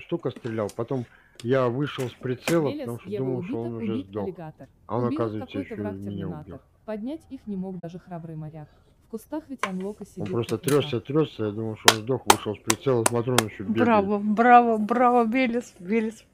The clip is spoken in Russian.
штука стрелял. Потом я вышел с прицела, Велес, потому что Ева думал, что он уже сдох. аллигатор. А он, Убил оказывается, еще враг меня убил. Поднять их не мог даже храбрый моряк. В кустах ведь Анлока сидит. Он просто трёсся, трёсся, тресся, тресся, я думал, что он сдох, вышел с прицела, смотрю, он еще бегает. Браво, браво, браво, Велес, Велес.